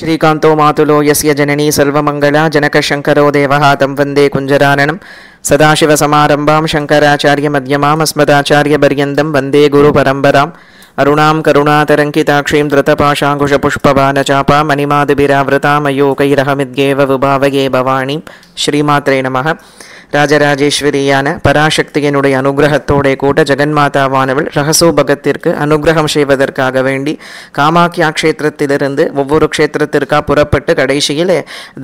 श्रीकान्तो मातुलो यस्य जननी सर्वमङ्गला जनकशङ्करो देवः तं वन्दे कुञ्जराननं सदाशिवसमारम्भां शङ्कराचार्यमध्यमाम् अस्मदाचार्यपर्यन्तं वन्दे गुरुपरम्पराम् अरुणां करुणातरङ्किताक्षीं धृतपाशाङ्कुशपुष्पबाणचापा मणिमादिभिरावृतामयोकैरहमिद्येव विभावये भवानीं श्रीमात्रे नमः ராஜராஜேஸ்வரியான பராசக்தியினுடைய அனுகிரகத்தோட கூட ஜெகன்மாதாவானவள் ரகசோபகத்திற்கு அனுகிரகம் செய்வதற்காக வேண்டி காமாக்கியா க்ஷேத்திரத்திலிருந்து ஒவ்வொரு க்ஷேத்திரத்திற்காக புறப்பட்டு கடைசியில்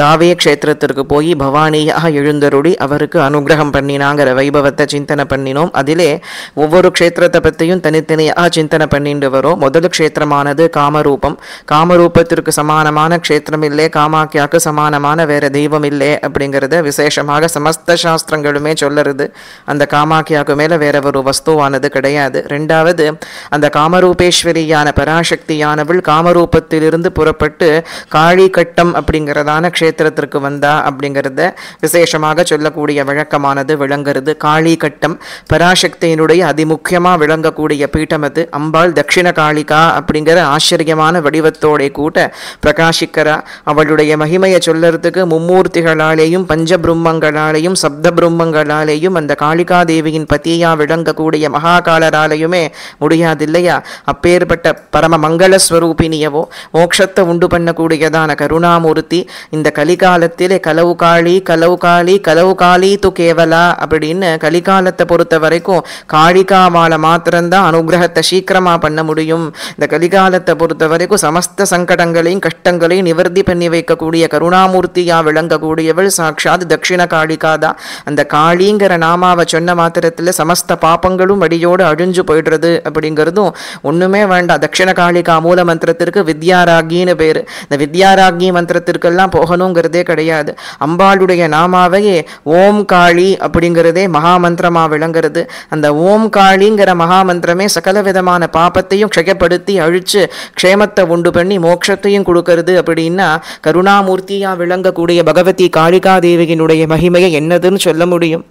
தாவே க்ஷேத்திரத்திற்கு போய் பவானியாக எழுந்தருடி அவருக்கு அனுகிரகம் பண்ணினாங்கிற வைபவத்தை சிந்தனை பண்ணினோம். அதிலே ஒவ்வொரு க்ஷேத்திரத்தை பற்றியும் தனித்தனியாக சிந்தனை பண்ணிட்டு வரோம். முதல் க்ஷேத்திரமானது காமரூபம். காமரூபத்திற்கு சமானமான க்ஷேத்திரம் இல்லை காமாக்கியாக்கு சமானமான வேற தெய்வம் இல்லை அப்படிங்கிறத விசேஷமாக சமஸ்த சாஸ்திரங்களுமே சொல்லுறது. அந்த காமாக்கியாவுக்கு மேலே வேற ஒரு வஸ்துவானது கிடையாது. ரெண்டாவது அந்த காமரூபேஸ்வரியான பராசக்தியானவள் காமரூபத்திலிருந்து புறப்பட்டு காளிகட்டம் அப்படிங்கிறதான க்ஷேத்திரத்திற்கு வந்தா அப்படிங்கிறத விசேஷமாக சொல்லக்கூடிய வழக்கமானது விளங்குறது. காளிகட்டம் பராசக்தியினுடைய அதிமுக்கியமாக விளங்கக்கூடிய பீட்டம் அது. அம்பாள் தட்சிண காளிகா அப்படிங்கிற ஆச்சரியமான வடிவத்தோட கூட பிரகாஷிக்கிறா அவளுடைய மகிமையை சொல்லறதுக்கு மும்மூர்த்திகளாலேயும் பஞ்சபிரம்மங்களாலேயும் சப்த பிரம்மங்களாலேயும் அந்த காளிகா தேவியின் பத்தியா விளங்கக்கூடிய மகாகாலராலேயுமே முடியாதில்லையா? அப்பேற்பட்ட பரம மங்கள ஸ்வரூபினியவோ மோட்சத்தை உண்டு பண்ணக்கூடியதான கருணாமூர்த்தி இந்த கலிகாலத்திலே கலவு காளி கலவு காளி கலவு காளி து கேவலா அப்படின்னு கலிகாலத்தை பொறுத்த வரைக்கும் காளிகாமால மாத்திரம்தான் அனுகிரகத்தை சீக்கிரமா பண்ண முடியும். இந்த கலிகாலத்தை பொறுத்த வரைக்கும் சமஸ்த சங்கடங்களையும் கஷ்டங்களையும் நிவர்த்தி பண்ணி வைக்கக்கூடிய கருணாமூர்த்தியா விளங்கக்கூடியவள் சாட்சாத் தட்சிண காளிகா தான் அந்த காளிங்கிற நாமாவை சொன்ன மாத்திரத்தில் சமஸ்த பாப்பங்களும் அடியோடு அழிஞ்சு போயிடுறது அப்படிங்கிறதும் ஒன்றுமே வேண்டாம். தட்சிண காளிகா மூல மந்திரத்திற்கு வித்யாராகின்னு பேர். இந்த வித்யாராகி மந்திரத்திற்கெல்லாம் போகணுங்கிறதே கிடையாது. அம்பாளுடைய நாமாவையே ஓம் காளி அப்படிங்கிறதே மகாமந்திரமாக விளங்குறது. அந்த ஓம் காளிங்கிற மகாமந்திரமே சகல விதமான பாப்பத்தையும் க்ஷயப்படுத்தி அழித்து க்ஷேமத்தை உண்டு பண்ணி மோட்சத்தையும் கொடுக்கறது அப்படின்னா கருணாமூர்த்தியாக விளங்கக்கூடிய பகவதி காளிகா தேவியினுடைய மகிமையை என்னதுன்னு சொல்ல முடியும்.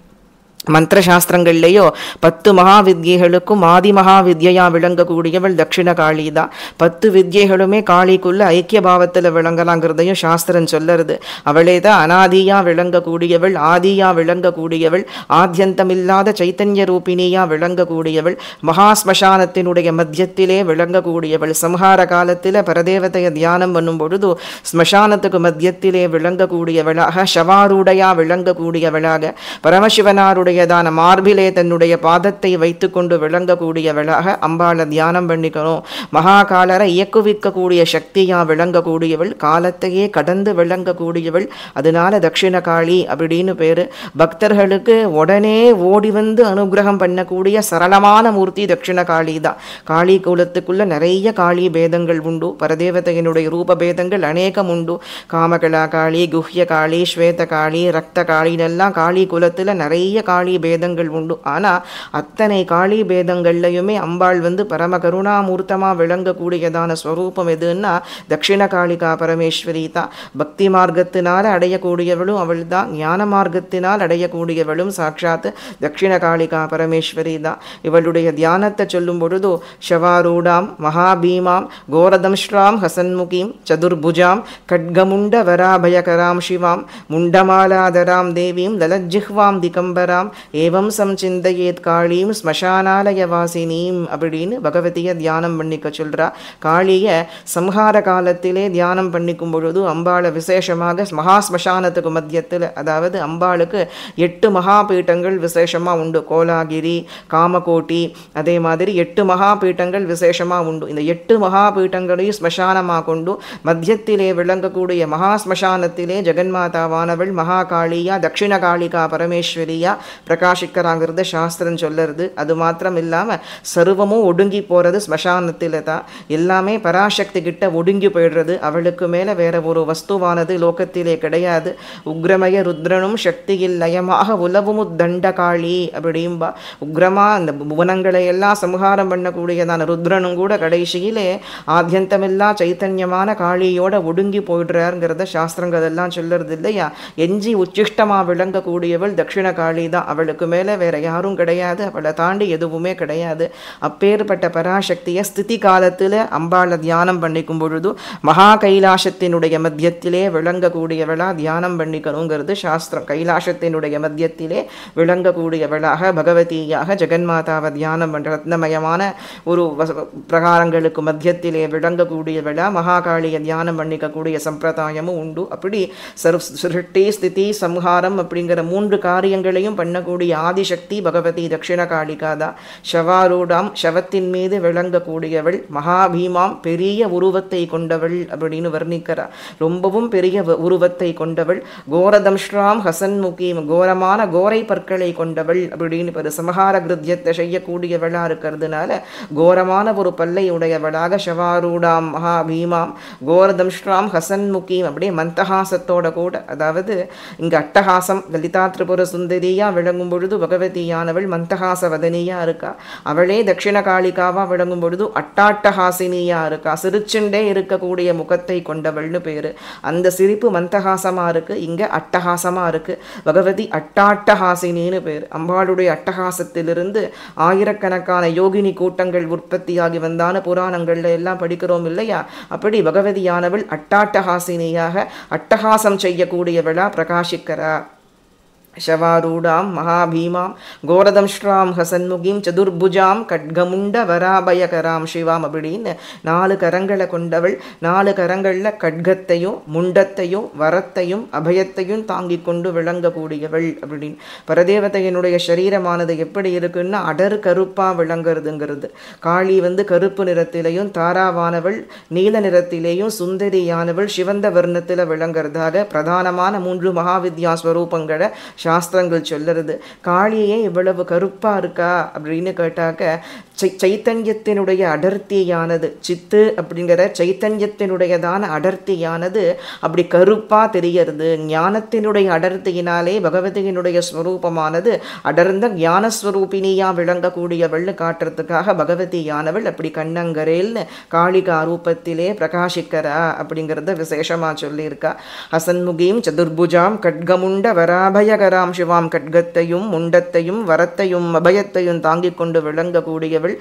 மந்திர சாஸ்திரங்கள்லேயோ பத்து மகா வித்யைகளுக்கும் ஆதி மகா வித்யா விளங்கக்கூடியவள் தட்சிண காளி தான் பத்து வித்யைகளுமே காளிக்குள்ள ஐக்கிய பாவத்தில் விளங்கலாங்கிறதையும் சாஸ்திரம் சொல்லறது. அவளே தான் அனாதியா விளங்கக்கூடியவள் ஆதியா விளங்கக்கூடியவள் ஆத்தியந்தமில்லாத சைத்தன்ய ரூபிணியா விளங்கக்கூடியவள் மகாஸ்மசானத்தினுடைய மத்தியத்திலே விளங்கக்கூடியவள். சம்ஹார காலத்தில் பரதேவதையை தியானம் பண்ணும் பொழுது ஸ்மசானத்துக்கு மத்தியத்திலே விளங்கக்கூடியவளாக ஷவாரூடையா விளங்கக்கூடியவளாக பரமசிவனாருடைய உடையதான மார்பிலே தன்னுடைய பாதத்தை வைத்துக்கொண்டு விளங்கக்கூடியவளாக அம்பாளை தியானம் பண்ணிக்கணும். மகாகாலரை இயக்குவிக்கக்கூடிய சக்தியா விளங்கக்கூடியவள் காலத்தையே கடந்து விளங்கக்கூடியவள். அதனால தட்சிண காளி அப்படின்னு பேர். பக்தர்களுக்கு உடனே ஓடி வந்து அனுகிரகம் பண்ணக்கூடிய சரளமான மூர்த்தி தட்சிண காளி தான் காளி குலத்துக்குள்ள நிறைய காளி பேதங்கள் உண்டு. பரதேவதையினுடைய ரூப பேதங்கள் அநேகம் உண்டு. காமகலா காளி குஹ்ய காளி ஸ்வேத காளி ரக்த காளினெல்லாம் காளி குலத்துல நிறைய காளி காளி பேதங்கள் உண்டு. ஆனால் அத்தனை காளி பேதங்கள்லையுமே அம்பாள் வந்து பரம கருணாமூர்த்தமாக விளங்கக்கூடியதான ஸ்வரூபம் எதுன்னா தட்சிண காளிகா பரமேஸ்வரி தான். பக்தி மார்க்கத்தினால் அடையக்கூடியவளும் அவள் தான் ஞான மார்க்கத்தினால் அடையக்கூடியவளும் சாட்சாத் தட்சிண காளிகா பரமேஸ்வரி தான். இவளுடைய தியானத்தை சொல்லும் பொழுது ஷவாரூடாம் மகாபீமாம் கோரதம்ஸ்ராம் ஹசன்முகீம் சதுர்புஜாம் கட்கமுண்ட வராபயகராம் சிவாம் முண்டமாலாதராம் தேவீம் லலஜிஹ்வாம் திகம்பராம் ஏவம் சம்சிந்தையேத் காளீம் ஸ்மசானாலய வாசினீம் அப்படின்னு பகவதியை தியானம் பண்ணிக்க சொல்கிறா காளியை சம்ஹார காலத்திலே தியானம் பண்ணிக்கும் பொழுது அம்பாளை விசேஷமாக மகா ஸ்மசானத்துக்கு மத்தியத்தில் அதாவது அம்பாளுக்கு எட்டு மகாபீட்டங்கள் விசேஷமாக உண்டு. கோலாகிரி காமகோட்டி அதே மாதிரி எட்டு மகாபீட்டங்கள் விசேஷமாக உண்டு. இந்த எட்டு மகாபீட்டங்களையும் ஸ்மசானமாக கொண்டு மத்தியத்திலே விளங்கக்கூடிய மகா ஸ்மசானத்திலே ஜெகன்மாதாவானவள் மகா காளியா தட்சிண காளிகா பரமேஸ்வரியா பிரகாசிக்கிறாங்கிறத சாஸ்திரம் சொல்லறது. அது மாத்திரம் இல்லாமல் சர்வமும் ஒடுங்கி போகிறது ஸ்மசானத்தில் தான் எல்லாமே பராசக்தி கிட்ட ஒடுங்கி போயிடுறது. அவளுக்கு மேலே வேற ஒரு வஸ்துவானது லோகத்திலே கிடையாது. உக்ரமய ருத்ரனும் சக்தியில் லயமாக உலவும் தண்டகாளி அப்படிம்பா. உக்ரமாக அந்த புவனங்களை எல்லாம் சம்ஹாரம் பண்ணக்கூடியதான ருத்ரனும் கூட கடைசியிலே ஆத்தியந்தமில்லா சைத்தன்யமான காளியோட ஒடுங்கி போயிடுறாருங்கிறத சாஸ்திரங்கள் எல்லாம் சொல்லுறது இல்லையா? எஞ்சி உச்சிஷ்டமாக விளங்கக்கூடியவள் தட்சிண காளி தான் அவளுக்கு மேலே வேற யாரும் கிடையாது அவளை தாண்டி எதுவுமே கிடையாது. அப்பேற்பட்ட பராசக்தியை ஸ்திதி காலத்தில் அம்பாளை தியானம் பண்ணிக்கும் பொழுது மகா கைலாசத்தினுடைய மத்தியத்திலே விளங்கக்கூடியவளா தியானம் பண்ணிக்கணுங்கிறது சாஸ்திரம். கைலாசத்தினுடைய மத்தியத்திலே விளங்கக்கூடியவளாக பகவதியாக ஜெகன்மாதாவை தியானம் பண்ணுற ரத்னமயமான ஒரு வச- பிரகாரங்களுக்கு மத்தியத்திலே விளங்கக்கூடியவளாக மகாகாளியை தியானம் பண்ணிக்கக்கூடிய சம்பிரதாயமும் உண்டு. அப்படி சரு சிருஷ்டி ஸ்திதி சம்ஹாரம் அப்படிங்கிற மூன்று காரியங்களையும் பண்ண விளங்கக்கூடிய ஆதிசக்தி பகவதி தட்சிண தான் ஷவாரூடாம் ஷவத்தின் மீது விளங்கக்கூடியவள் மகாபீமாம் பெரிய உருவத்தை கொண்டவள் அப்படின்னு வர்ணிக்கிறார். ரொம்பவும் பெரிய உருவத்தை கொண்டவள். கோரதம்ஷ்ராம் ஹசன்முகி கோரமான கோரை பற்களை கொண்டவள் அப்படின்னு ஒரு சமஹார கிருத்தியத்தை செய்யக்கூடியவளா இருக்கிறதுனால கோரமான ஒரு பல்லை உடையவளாக ஷவாரூடாம் மகாபீமாம் கோரதம்ஷ்ராம் ஹசன்முகீம் அப்படியே மந்தஹாசத்தோட கூட. அதாவது இங்க அட்டஹாசம் லலிதா திரிபுர சுந்தரியா விளங்கும் பொழுது பகவதியானவள் மந்தஹாச வதனியா இருக்கா. அவளே தட்சிண காளிகாவாக விளங்கும் பொழுது அட்டாட்டஹாசினியா இருக்கா. சிரிச்சுண்டே இருக்கக்கூடிய முகத்தை கொண்டவள்னு பேர். அந்த சிரிப்பு மந்தஹாசமா இருக்கு. இங்கே அட்டஹாசமா இருக்கு. பகவதி அட்டாட்டஹாசினின்னு பேர். அம்பாளுடைய அட்டகாசத்திலிருந்து ஆயிரக்கணக்கான யோகினி கூட்டங்கள் உற்பத்தியாகி வந்தான புராணங்கள்ல எல்லாம் படிக்கிறோம் இல்லையா? அப்படி பகவதியானவள் அட்டாட்டஹாசினியாக அட்டகாசம் செய்யக்கூடியவளாக பிரகாசிக்கிறா. शवारूढां महाभीमां கோரதம்ஷ்ராம் ஹசன்முகிம் சதுர்புஜாம் கட்கமுண்ட வராபயகராம் சிவாம் அப்படின்னு நாலு கரங்களை கொண்டவள் நாலு கரங்களில் கட்கத்தையும் முண்டத்தையும் வரத்தையும் அபயத்தையும் தாங்கி கொண்டு விளங்கக்கூடியவள் அப்படின்னு பரதேவதையினுடைய சரீரமானது எப்படி இருக்குன்னா அடர் கருப்பா விளங்குறதுங்கிறது காளி வந்து கருப்பு நிறத்திலையும் தாராவானவள் நீல நிறத்திலேயும் சுந்தரியானவள் சிவந்த வர்ணத்தில் விளங்குறதாக பிரதானமான மூன்று மகாவித்யா ஸ்வரூபங்களை சாஸ்திரங்கள் சொல்லுறது காளியே இவ்வளவு கருப்பாக இருக்கா? அப்படின்னு கேட்டாக்க சை சைத்தன்யத்தினுடைய அடர்த்தியானது. சித்து அப்படிங்கிற சைத்தன்யத்தினுடையதான அடர்த்தியானது அப்படி கருப்பாக தெரியறது ஞானத்தினுடைய அடர்த்தியினாலே பகவதியினுடைய ஸ்வரூபமானது அடர்ந்த ஞானஸ்வரூபினியாக விளங்கக்கூடியவள்னு காட்டுறதுக்காக பகவதியானவள் அப்படி கண்ணங்கரேல்னு காளிகா ரூபத்திலே பிரகாஷிக்கிறா அப்படிங்கிறத விசேஷமாக சொல்லியிருக்கா. ஹசன்முகியும் சதுர்புஜாம் கட்கமுண்ட வராபயகராம் சிவாம் கட்கத்தையும் முண்டத்தையும் வரத்தையும் அபயத்தையும் தாங்கிக் கொண்டு விளங்கக்கூடியவள்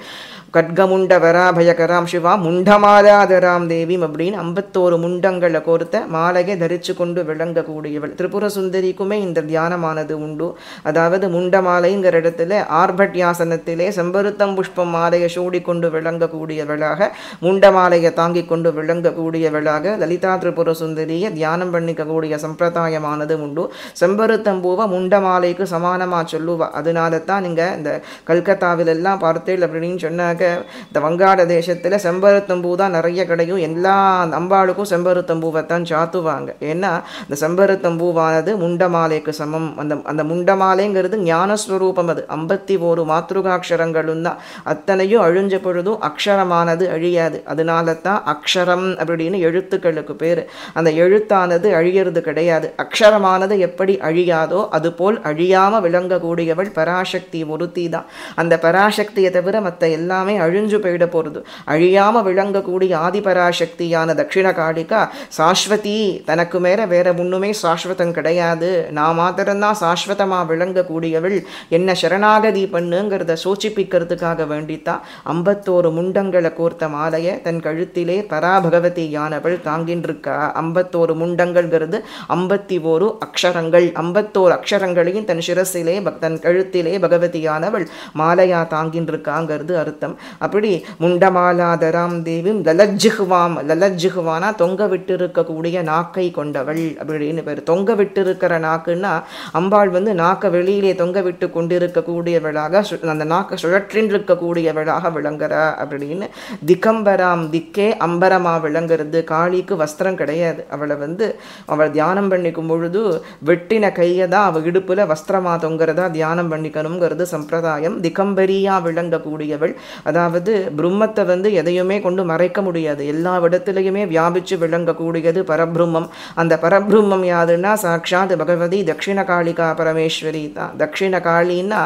கட்கமுண்ட வராபயகராம் சிவா. முண்டமாலாதராம் தேவிம் அப்படின்னு ஐம்பத்தோரு முண்டங்களை கோர்த்த மாலையை தரிச்சு கொண்டு விளங்கக்கூடியவள். திரிபுர சுந்தரிக்குமே இந்த தியானமானது உண்டு. அதாவது முண்டமாலைங்கிற இடத்துல ஆர்பட்யாசனத்திலே செம்பருத்தம் புஷ்பம் மாலையை சூடி கொண்டு விளங்கக்கூடியவளாக முண்டமாலையை தாங்கிக் கொண்டு விளங்கக்கூடியவளாக லலிதா திரிபுர சுந்தரியை தியானம் பண்ணிக்கக்கூடிய சம்பிரதாயமானது உண்டு. செம்பருத்தம் பூவை முண்டமாலைக்கு சமானமாக சொல்லுவா. அதனால தான் நீங்கள் இந்த கல்கத்தாவில் எல்லாம் பார்த்தேள் அப்படின்னு சொன்னாக்க இந்த வங்காள தேசத்தில் செம்பருத்தம்பூ தான் நிறைய கிடைக்கும் எல்லா அம்பாளுக்கும் செம்பருத்தம்பூவை தான் சாத்துவாங்க. ஏன்னா இந்த செம்பருத்தம்பூவானது முண்ட முண்டமாலைக்கு சமம். அந்த அந்த முண்டமாலைங்கிறது ஞானஸ்வரூபம் அது. ஐம்பத்தி ஓரு மாத்ருகாட்சரங்களும் தான். அத்தனையும் அழிஞ்ச பொழுதும் அக்ஷரமானது அழியாது. அதனால தான் அக்ஷரம் அப்படின்னு எழுத்துக்களுக்கு பேர். அந்த எழுத்தானது அழியறது கிடையாது. அக்ஷரமானது எப்படி அழியாதோ அதுபோல் அழியாமல் விளங்கக்கூடியவள் பராசக்தி ஒருத்தி தான் அந்த பராசக்தியை தவிர மற்ற எல்லாமே அழிஞ்சு போயிட போகிறது அழியாமல் விளங்கக்கூடிய ஆதிபராசக்தியான தட்சிண காளிகா சாஸ்வதி தனக்கு மேலே வேற ஒன்றுமே சாஸ்வதம் கிடையாது. நான் மாத்திரம்தான் சாஸ்வதமாக விளங்கக்கூடியவள். என்ன சரணாகதி பண்ணுங்கிறத சூச்சிப்பிக்கிறதுக்காக வேண்டித்தான் ஐம்பத்தோரு முண்டங்களை கோர்த்த மாலையை தன் கழுத்திலே பராபகவதியானவள் தாங்கின்றிருக்கா. ஐம்பத்தோரு முண்டங்கள்ங்கிறது ஐம்பத்தி ஓரு அக்ஷரங்கள். ஐம்பத்தோரு அக்ஷரங்களையும் தன் சிரசிலே தன் கழுத்திலே பகவதியானவள் மாலையா தாங்கின்றிருக்காங்கிறது அர்த்தம். அப்படி முண்டமாலாதராம் தேவியும் லலஜிஹுவாம் லலஜிஹுவானா தொங்க விட்டு இருக்கக்கூடிய நாக்கை கொண்டவள் அப்படின்னு பேர் தொங்க விட்டிருக்கிற நாக்குன்னா அம்பாள் வந்து நாக்கை வெளியிலே தொங்க விட்டு கொண்டிருக்கக்கூடியவளாக சு- அந்த நாக்கை சுழற்றின் இருக்கக்கூடியவளாக விளங்குறா அப்படின்னு திகம்பராம் திக்கே அம்பரமா விளங்குறது. காளிக்கு வஸ்திரம் கிடையாது. அவளை வந்து அவள் தியானம் பண்ணிக்கும் பொழுது வெட்டின கையை தான் அவள் இடுப்பில் வஸ்திரமா தொங்குறதா தியானம் பண்ணிக்கணுங்கிறது சம்பிரதாயம். திகம்பரியாக விளங்கக்கூடியவள். அதாவது பிரம்மத்தை வந்து எதையுமே கொண்டு மறைக்க முடியாது. எல்லா இடத்துலையுமே வியாபித்து விளங்கக்கூடியது பரபிரம்மம். அந்த பரபிரம்மம் யாருன்னா சாட்சாத் பகவதி தட்சிண காளிகா பரமேஸ்வரி தான். தட்சிண காளின்னா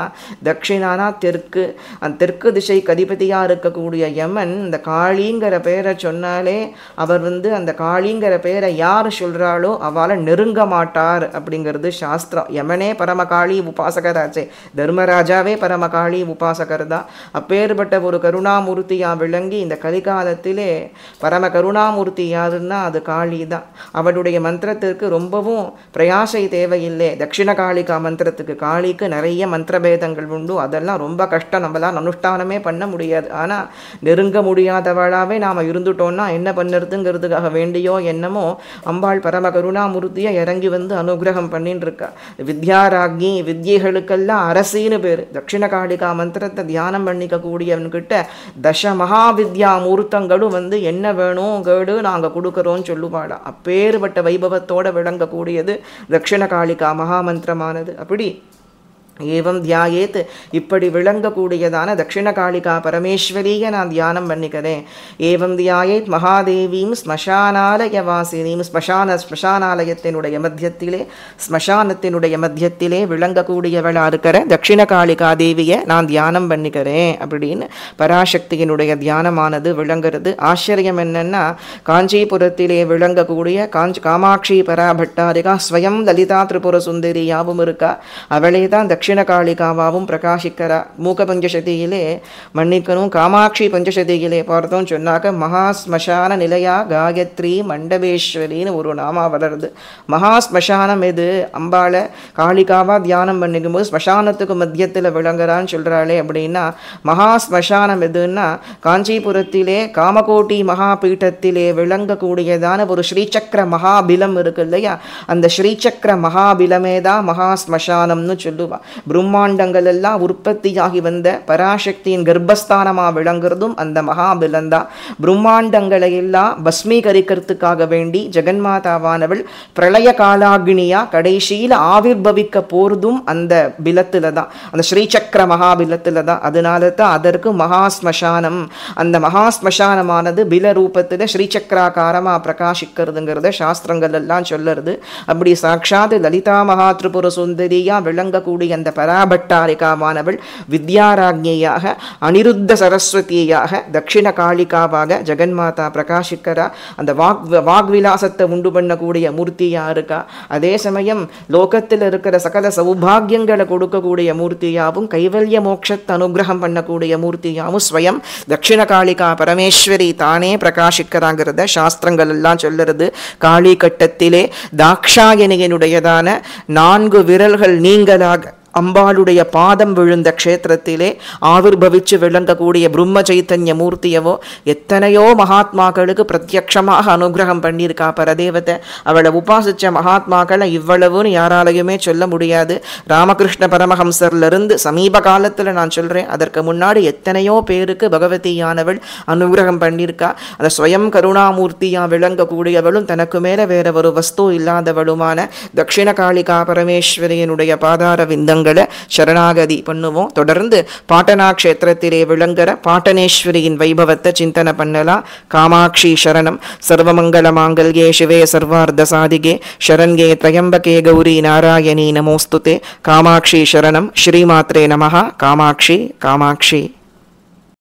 தட்சிணானா தெற்கு. அந்த தெற்கு திசைக்கு அதிபதியாக இருக்கக்கூடிய யமன் இந்த காளிங்கிற பேரை சொன்னாலே அவர் வந்து அந்த காளிங்கிற பேரை யார் சொல்கிறாளோ அவளை நெருங்க மாட்டார் அப்படிங்கிறது சாஸ்திரம். யமனே பரமகாளி உபாசகராச்சே. தர்மராஜாவே பரமகாளி உபாசகர் தான் அப்பேற்பட்ட ஒரு கருணாமூர்த்தியாக விளங்கி இந்த கலிகாலத்திலே பரம கருணாமூர்த்தி யாருன்னா அது காளி தான் அவளுடைய மந்திரத்திற்கு ரொம்பவும் பிரயாசை தேவையில்லை. தட்சிண காளிகா மந்திரத்துக்கு காளிக்கு நிறைய மந்திரபேதங்கள் உண்டு. அதெல்லாம் ரொம்ப கஷ்டம். நம்மளால் அனுஷ்டானமே பண்ண முடியாது. ஆனால் நெருங்க முடியாதவளாகவே நாம் இருந்துட்டோம்னா என்ன பண்ணுறதுங்கிறதுக்காக வேண்டியோ என்னமோ அம்பாள் பரம கருணாமூர்த்தியை இறங்கி வந்து அனுகிரகம் பண்ணின்னு இருக்கா. வித்யாராக்னி வித்யைகளுக்கெல்லாம் அரசின்னு பேர். தட்சிண காளிகா மந்திரத்தை தியானம் பண்ணிக்கக்கூடியவன்கிட்ட தச தச மகாவித்யா மூர்த்தங்களும் வந்து என்ன வேணும் கேடு நாங்கள் கொடுக்குறோன்னு சொல்லுவாளா? அப்பேறுபட்ட வைபவத்தோடு விளங்கக்கூடியது தட்சிண காளிகா மகாமந்திரமானது. அப்படி ஏவம் தியாயேத். இப்படி விளங்கக்கூடியதான தட்சிண காளிகா பரமேஸ்வரியை நான் தியானம் பண்ணிக்கிறேன் ஏவம் தியாயேத் மகாதேவியும் ஸ்மசானாலய வாசினியும் ஸ்மசான ஸ்மசானாலயத்தினுடைய மத்தியத்திலே ஸ்மசானத்தினுடைய மத்தியத்திலே விளங்கக்கூடியவளா இருக்கிற தட்சிண காளிகா தேவியை நான் தியானம் பண்ணிக்கிறேன் அப்படின்னு பராசக்தியினுடைய தியானமானது விளங்குறது ஆச்சரியம் என்னன்னா காஞ்சிபுரத்திலே விளங்கக்கூடிய காஞ்சி காமாட்சி பராபட்டாரிகா ஸ்வயம் லலிதா திரிபுர சுந்தரியாவும் இருக்கா? அவளே தான் தட்சி காளிகாவாவும் பிரகாஷிக்கிறா மூக்க பஞ்சசதியிலே மன்னிக்கணும் காமாட்சி பஞ்சசதியிலே பார்த்தோம் சொன்னாக்க மகா ஸ்மசான நிலையா காயத்ரி மண்டபேஸ்வரின்னு ஒரு நாமா வளருது மகா ஸ்மசானம் எது அம்பாளை காளிகாவா தியானம் பண்ணிக்கும் போது ஸ்மசானத்துக்கு மத்தியத்தில் விளங்குறான்னு சொல்கிறாளே அப்படின்னா மகா ஸ்மசானம் எதுன்னா காஞ்சிபுரத்திலே காமகோட்டி மகாபீட்டத்திலே விளங்கக்கூடியதான ஒரு ஸ்ரீசக்கர மகாபிலம் இருக்கு இல்லையா அந்த ஸ்ரீசக்கர மகாபிலமே தான் மகா ஸ்மசானம்னு சொல்லுவா பிரம்மாண்டங்கள் எல்லாம் உற்பத்தியாகி வந்த பராசக்தியின் கர்ப்பஸ்தானமாக விளங்குறதும் அந்த மகாபிலம் தான் பிரம்மாண்டங்களை எல்லாம் பஸ்மீகரிக்கிறதுக்காக வேண்டி ஜெகன்மாதாவானவள் பிரளய காலாகினியா கடைசியில் ஆவிர்பவிக்க போறதும் அந்த பிலத்துல தான் அந்த ஸ்ரீசக்கர மகாபிலத்தில் தான் அதனால தான் அதற்கு மகாஸ்மசானம். அந்த மகாஸ்மசானமானது பில ரூபத்தில் ஸ்ரீசக்கராகாரமா பிரகாசிக்கிறதுங்கிறத சாஸ்திரங்கள் எல்லாம் சொல்லுறது. அப்படி சாட்சாத் லலிதா மகா திரிபுர சுந்தரியா விளங்கக்கூடிய அந்த பராபட்டாரிகாவானவள் வித்யாராஜ்ஞியாக அனிருத்த சரஸ்வதியாக தட்சிண காளிகாவாக ஜெகன்மாதா பிரகாஷிக்கரா அந்த வாக் வாக்விலாசத்தை உண்டு பண்ணக்கூடிய மூர்த்தியாக இருக்கா அதே சமயம் லோகத்தில் இருக்கிற சகல சௌபாகியங்களை கொடுக்கக்கூடிய மூர்த்தியாவும் கைவல்ய மோட்சத்தை அனுகிரகம் பண்ணக்கூடிய மூர்த்தியாவும் ஸ்வயம் தட்சிண காளிகா பரமேஸ்வரி தானே பிரகாசிக்கிறாங்கிறத சாஸ்திரங்கள் எல்லாம் சொல்லுறது. காளி கட்டத்திலே தாக்ஷாயணியனுடையதான நான்கு விரல்கள் நீங்களாக அம்பாளுடைய பாதம் விழுந்த க்ஷேத்திரத்திலே ஆவிர்பவிச்சு விளங்கக்கூடிய பிரம்ம சைத்தன்ய மூர்த்தியவோ எத்தனையோ மகாத்மாக்களுக்கு பிரத்யக்ஷமாக அனுகிரகம் பண்ணியிருக்கா பரதேவத்தை அவளை உபாசிச்ச மகாத்மாக்களை இவ்வளவுன்னு யாராலையுமே சொல்ல முடியாது ராமகிருஷ்ண பரமஹம்சர்லேருந்து சமீப காலத்தில் நான் சொல்கிறேன் அதற்கு முன்னாடி எத்தனையோ பேருக்கு பகவதியானவள் அனுகிரகம் பண்ணியிருக்கா அந்த ஸ்வயம் கருணாமூர்த்தியாக விளங்கக்கூடியவளும் தனக்கு மேலே வேற ஒரு வஸ்து இல்லாதவளுமான தட்சிண காளிகா பரமேஸ்வரியனுடைய பாதார விந்தங்கள் பாதங்களை சரணாகதி பண்ணுவோம். தொடர்ந்து பாட்டனா க்ஷேத்திரத்திலே விளங்குற பாட்டனேஸ்வரியின் வைபவத்தை சிந்தனை பண்ணலாம் காமாட்சி சரணம். சர்வமங்கல மாங்கல்யே சிவே சர்வார்த்த சாதிகே. சரண்யே திரயம்பகே கௌரி நாராயணி. நமோஸ்துதே. காமாட்சி சரணம். ஸ்ரீமாத்ரே நமஹா. காமாட்சி காமாட்சி.